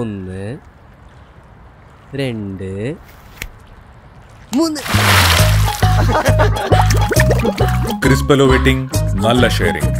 ഒന്ന് രണ്ട് മൂന്ന്. ക്രിസ്പലോ വെറ്റിംഗ് നല്ല ഷെയറിംഗ്